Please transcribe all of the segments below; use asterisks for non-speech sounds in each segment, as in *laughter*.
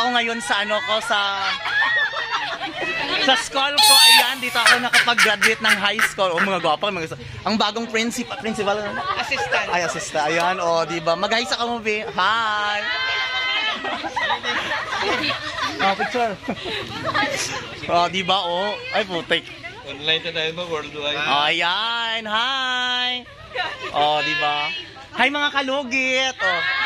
ako ngayon sa ano ko sa sa school ko, ayan, dito ako nakapag-graduate ng high school. O, mga gwapa, mga Ang bagong principal, principal, ano? Assistant. Ay, assistant. Ayan, o, di ba? Mag-hi sa kamubi. Hi! oh, picture. oh, di ba, oh? Ay, putik. Online na tayo ba? Worldwide. Oh, ayan, hi! Oh, di ba? Hi, mga kalugit! Oh.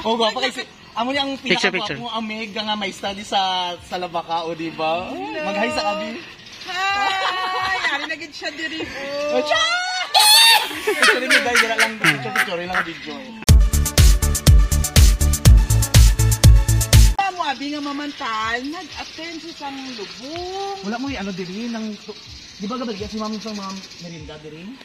Oh, gwapa kasi amo ni ang Picture, pinaka picture. mo ang mega nga may study sa sa Labaka o di ba? Mag-hi sa kabi. Hi! Nari na gid siya diri po. Oh, cha! Picture ni guys, dira lang picture picture lang video. Mo abi nga mamantal, nag-attend sa sang lubong. Wala mo yung ano diri nang di ba gabal si mami sa mga merinda diri?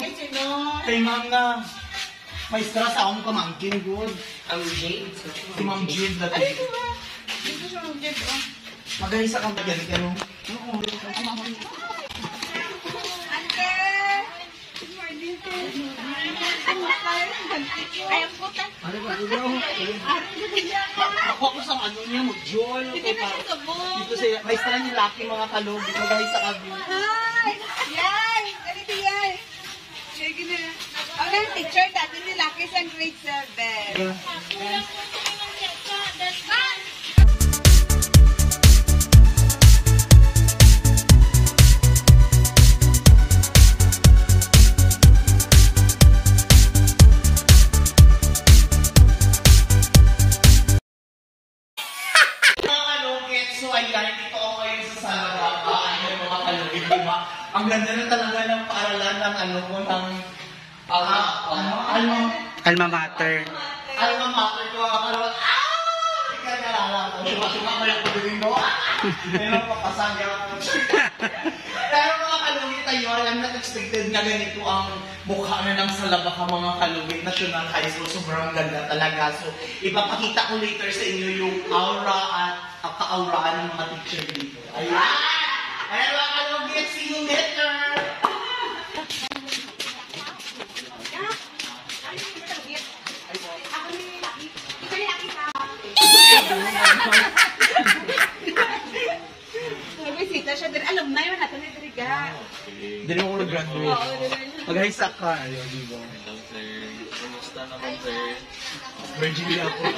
Ano? Kay ma'am na maestra sa akong pamangkin, good. Ang Jade. Si ma'am Jade dati. Ay, di ba? Dito siya mag get oh. Mag-isa kang bagyan ka, no? Ante! Good morning. Ay, ang puta. Ano ba? Ako ako sa ano niya, mag-joy. Hindi na siya sabog. Dito sa maestra ni Lucky mga kalog. Mag-hi sa kabi. Hi! Yay! Ganito. Sige na. Teacher dati ni Lucky sa grade 7. Mga ano, ano, Alma mater. alma mater ko, kalugit. Ah! Ika nalala ko, suma-suma ko lang ko din mo. Pero papasagya ako. *laughs* Pero mga kalugit tayo, alam na expected na ganito ang mukha na ng Salabaka mga kalugit National High School. Sobrang ganda talaga. So, ipapakita ko later sa inyo yung aura at ang ka-auraan ng mga teacher dito. Ayan! Ayan mga kalugit, see you later! Na yun natin ni Triga. Hindi mo ko nag-graduate. Mag-high ka, ayun, di ba? Hello, sir. Kumusta naman, sir? Virgin ako. *laughs*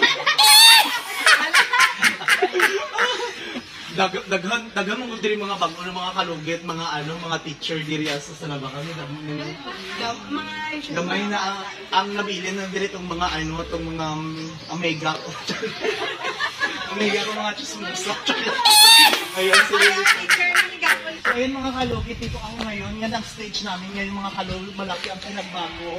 Dag daghan daghan mo diri mga bago ng mga kalugit, mga ano, mga teacher diri sa Salaba kami. Gamay na ang, ang nabilin ng diri tong mga ano, tong mga um, omega ko. *laughs* omega ko mga chismosa. Ayun, sige. So, ayun mga kalugit, dito ako ngayon. Yan ang stage namin. Ngayon mga kalugit, malaki ang pinagbago.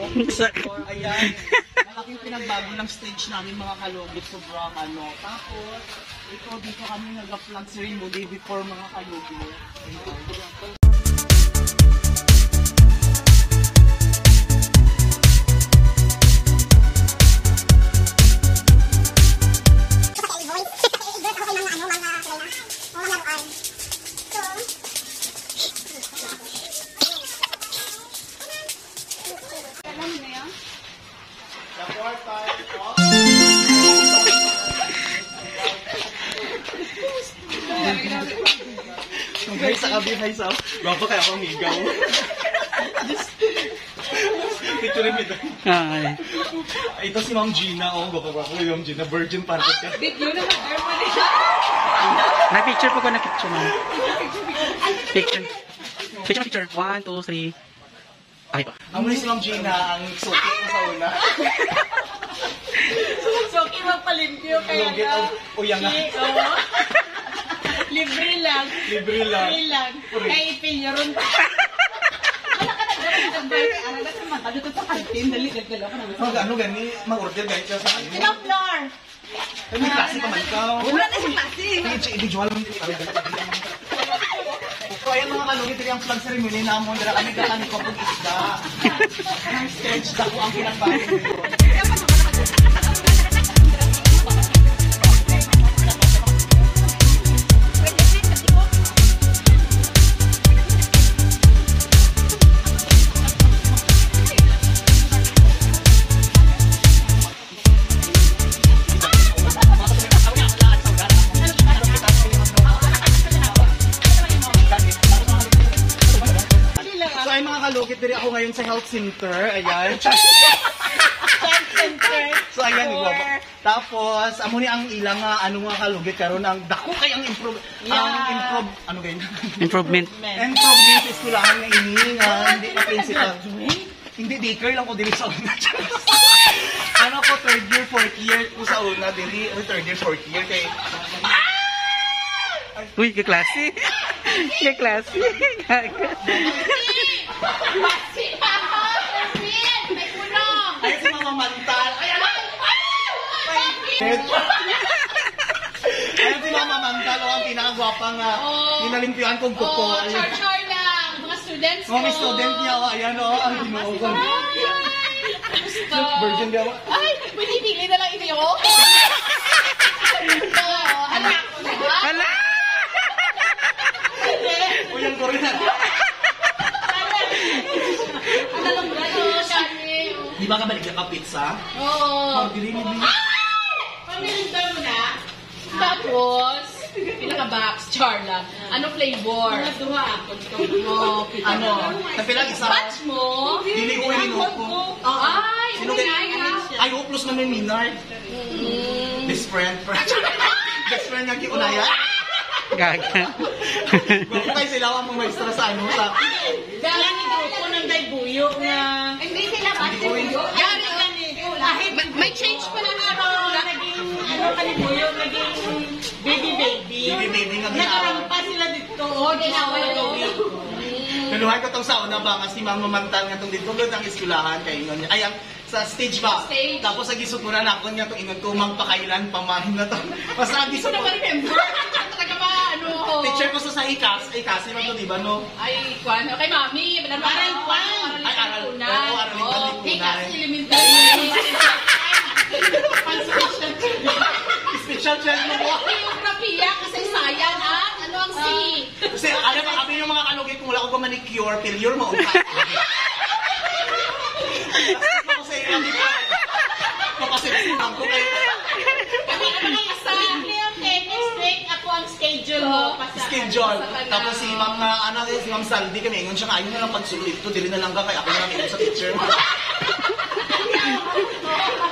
Or, ayan, malaking pinagbago ng stage namin mga kalugit. Sobrang ano. Tapos, ito dito kami nag-vlog ceremony before mga kalugit. Alam Akong higaw. Picture mo ito. Ay. Ito si Ma'am Gina. Oh, gwapo gwapo yung Ma'am Gina. Virgin pa rin ka. Video na mag-airman eh. Na picture po ko na picture mo. Picture. Picture, picture. One, two, three. Ay, Ang muli si Ma'am Gina, ang suki ko sa una. *laughs* So, okay magpalimpyo kaya na. ang uyanga. Libre lang. Libre lang. Libre lang. Ipinyaron pa. Wala ka na birthday. Ano na naman? Ano to sa kantin? Dali, gagalaw ka naman. Mag ano gani, mag-order guys ka sa. Sinong floor? Ay, may klase pa man ikaw. Wala na si Pasi. Individual mo. So, ayan mga kalugit, ito ang flag ceremony na mo. Dara kami kakani ko pag isda. Ang stage, dako ang pinagbago dito. Ngayon sa health center. Ayan. *laughs* So ayan, ibaba. Tapos, amo ni ang ilang nga ano nga kalugit karon ang dako kay ang improve ang Yeah. improve ano ganyan. improvement. Improve sa eskwelahan nga ini nga hindi pa principal. Hindi daycare lang ko dili sa una. *laughs* ano ko third year, fourth year ko sa una dili, third year, fourth year kay Uy, kaklase. *laughs* Kaklase. Gaga. ay Mantal. Ay ano? Ayan si Mama Mantal, oh, ang pinakagwapa nga. Oh. Ninalimpian kong kuko. Oh, char-char lang. Mga students ko. Mga student niya, oh, ayan oh, ang ko. Gusto. Virgin daw. Ay, pwede pili na lang ito. Ito, anak ko na. Hala! O yan ko rin. Ano lang ba ito, Shani? Di ba ka balik ka pizza? Oo. Oh, dili ni Pamilinda mo na. Tapos, pinaka-box, char lang. Ano flavor? Mga duha. Oh, *laughs* Ano? Napilang isa. Batch mo. Dili ko inuno ko. Ay, Sino okay kay- na. Ay, hopeless na may Minard. Best friend. Best friend nga kiunaya. Gaga. Kung kayo sila ang mga maestra sa ano sa... Dala ni grupo ng daybuyo nga. Hindi sila Hindi ko. Yari gani. Kahit may change pa na araw. Naging, ano ka ni Buyo, naging baby baby. Baby baby nga ginawa. Nakarampa sila dito. Oh, ginawa yung Naluhay ko tong sa una ba kasi mama mantal nga tong dito lod ang eskwelahan kay ingon niya. Ay ang sa stage ba? Stage. Tapos sa gisukuran ako niya tong ingon ko magpakailan pamahin na to. Basta Hindi ko na gisukuran. ma-remember. Talaga ba, ano? Teacher ko sa sa ikas, ay kasi man di ba no? Ay, kwan. Kay mami. Aral Aral kwan. Ay, aral. Oo, aral kwan, Oh, lipunan. Hey, kasi elementary. Special child mo po. Geography, kasi sayan, ha? Ano ang C? Kasi alam mo, kami yung mga kanugit kung wala ko pa manicure, failure mo. Ako sa ba? Kapasilasin ko kayo. Kami, ano lang isa? Okay, next week ako ang schedule mo. Sa kanya. Tapos si Ma'am nga, ano, si Ma'am Saldi, kami ingon siya nga, ayun na lang pagsulit ito, dili na lang ka, kaya ako na lang ingon sa teacher.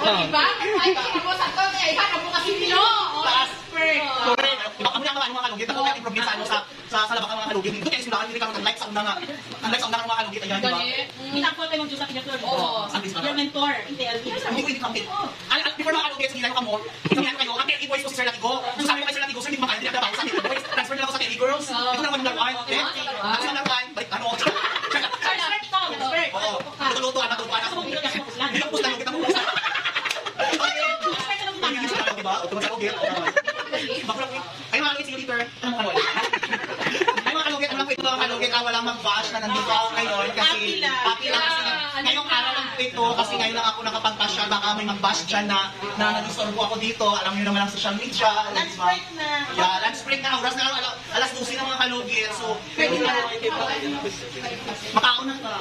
O, diba? Ay, kaya mo sa to, kaya iha ka mo kasi pino. O, Taas. Correct. Correct. Kami na mga mga kalugit, ako nga improve sa ano, sa sa sa labak ng mga kalugit. Dito kaya simulakan, hindi kami like sa una nga. Ang like sa una ng mga kalugit, ayan, di ba? Gani. Minako kayo ng Diyos sa kanya. Oo. Ang Your mentor. Hindi, Hindi ko hindi kami. Before mga kalugit, sige lang ka mo. Sabi kayo, ang i-voice ko si Sir Latigo. So sabi ko kay Sir Balik, ano? Respect to. Respect. Oo. Luto-luto, anak, luto, anak. Hindi ka pusta, hindi ka pusta. Respect ka ng Hindi tangan. sila, diba? O, tumasal ko, Gil. Bakla ko. Ay, mga kalugit, sige, leader. Ano mo kanol? Ay, mga kalugit, ano lang ito mga kalugit, ah, walang mag-bash na nandito ako ngayon kasi Happy lang. kasi ngayong araw lang ito kasi ngayon lang ako nakapag-bash siya baka may mag-bash dyan na na nag-istorbo ako dito. Alam niyo naman ang social media. Lunch break na. Yeah, lunch break na. Oras na lang, 12 na mga kalugit. So, pwede na. Makauna ka.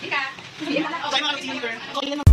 Ika. Okay, mga. Okay,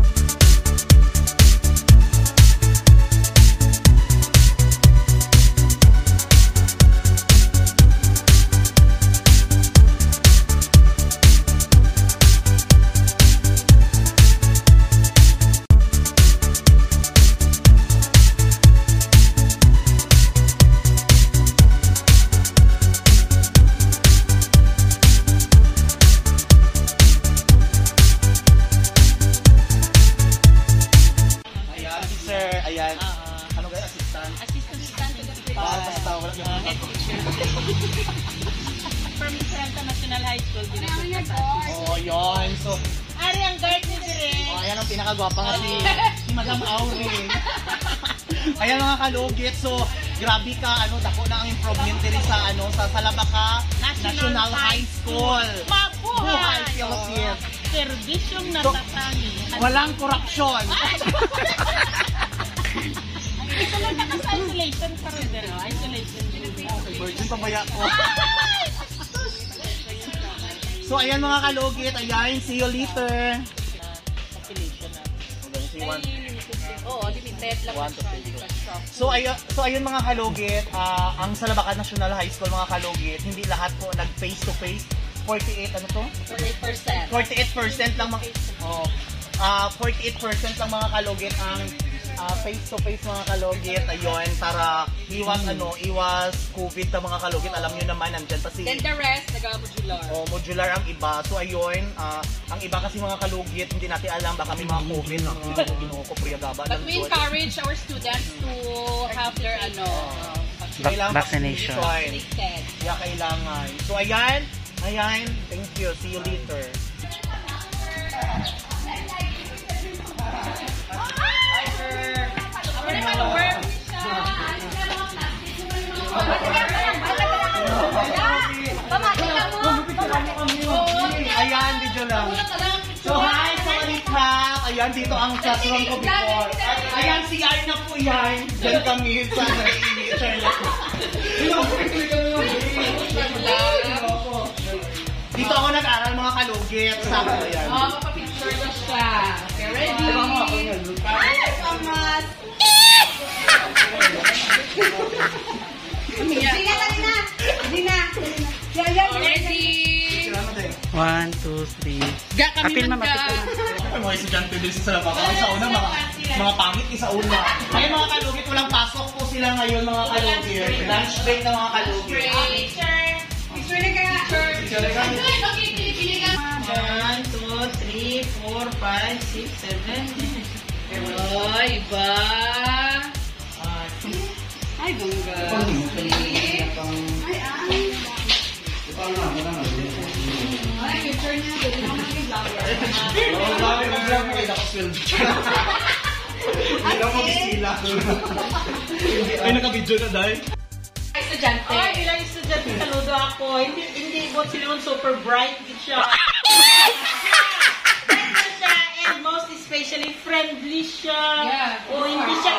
ano, sa Salabaka National, High School. Buhay, Mabuhay! Philippines. Serbisyong So, natatangi. Walang korupsyon. *laughs* Ito lang naka sa isolation pa rin oh. Isolation din. Virgin pabaya ko. So, ayan mga kalugit. Ayan, see you later. Oo, limited lang. One to So ayun, so ayun mga kalugit, ah, ang Salabacan National High School mga kalugit, hindi lahat po nag face to face. 48 ano to? 40%. 48% lang mga oh, ah 48% lang mga kalugit ang face to face mga kalugit. Ayun para iwas ano, iwas COVID na mga kalugit. Alam niyo naman nandiyan pa si Then the rest, nag-modular. Oh, modular ang iba. So ayun, ah, ang iba kasi mga kalugit, hindi natin alam baka may mga COVID *laughs* na mga Ginoo ko Priya Gaba. But we encourage our students to have their ano, uh, Kailangan Vaccination. vaccinated. Yeah, kailangan. So, ayan. Ayan. Thank you. See you later. Follower. Ayan, video lang. So, hi, sorry ka. Ayan, dito ang classroom ko before. Ayan, si Ay na po yan. Diyan kami sa Charlotte. Dito ako nag-aral mga kalugit. Sabi ko yan. Oh, papapicture na siya. Okay, ready? Hindi na, dali na. Hindi na. Yan, yan. Ready? One, two, three. Ga kami Apil, ma'am, magka... mga estudyante din sa. Ang sa una, mga, mga pangit isa una. Ay, mga kalugit, walang pasok po sila ngayon, mga kalugit. Lunch break na mga kalugit. Picture. Picture na kaya. Picture ka. Ay, bakit pinipili ka? One, two, three, four, five, six, seven. Iba. Ay, gangga. Ay, picture na. Dali na mag-vlogger. Oo, grabe, mag-vlog mo kayo, tapos film. Hindi na mag-sila. Ay, naka-video na dahil. Estudyante. Ay, ilang estudyante saludo ako. Hindi, hindi mo sila yung super bright. *laughs* Hindi siya. Bright na siya and most especially friendly siya. Yeah. O hindi siya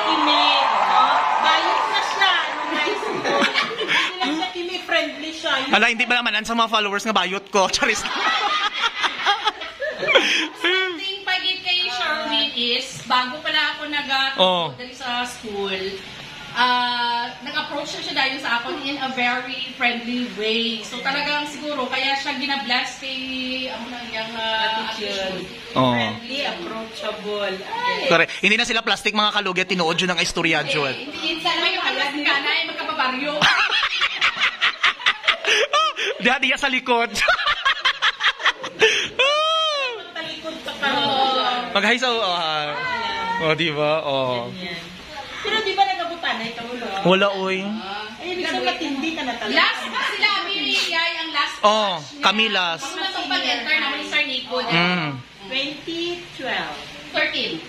Yung Hala, hindi ba naman sa mga followers nga bayot ko? *laughs* Charis. thing pagit kay Charlene is, bago pala ako nag Oh. dali sa school, ah nag-approach na siya dahil sa ako in a very friendly way. So talagang siguro, kaya siya ginablast kay, lang yung uh, attitude. Oo. Friendly, approachable. Ay, Correct. Hindi na sila plastic mga kalugit, tinuod yun ang istorya. Eh, hindi, sana may kalas ka na, ay magkababaryo. *laughs* Diha, diha sa likod. *laughs* talikod ka pa. Mag-hi sa... Uh, oh, di ba? Oh. Pero di ba nagabutan na ito ulo? Wala, oy. Ay, ibig sabihin matindi ka na talaga. last pa sila, Miri, Yay, ang last Oh, kami last. Kung natong pag-enter naman ni Sir Nico, Mm. 2012. 13.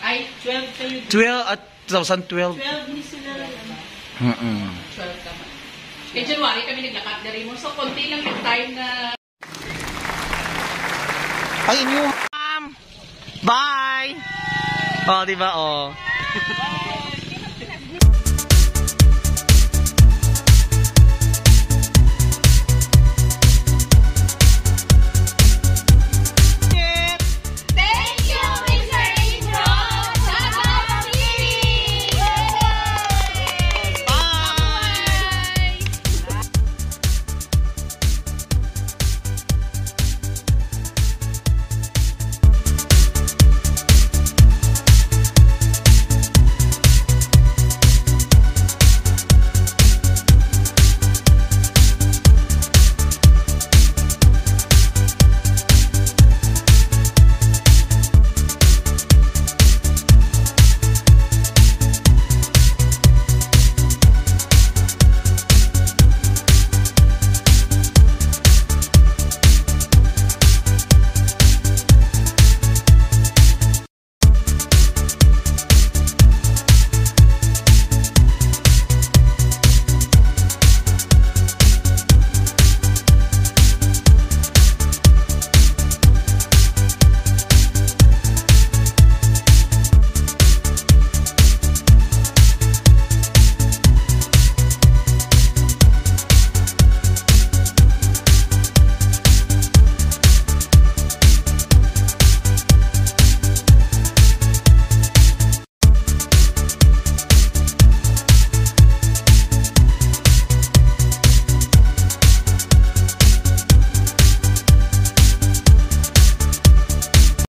Ay, 12 kayo. 12 at 2012. 12 ni sila. Mm-mm. 12 naman. Kay January kami naglakad na rin mo. So, konti lang yung time na Ay, inyo. Ma'am. Bye! Oh, di ba? Oh.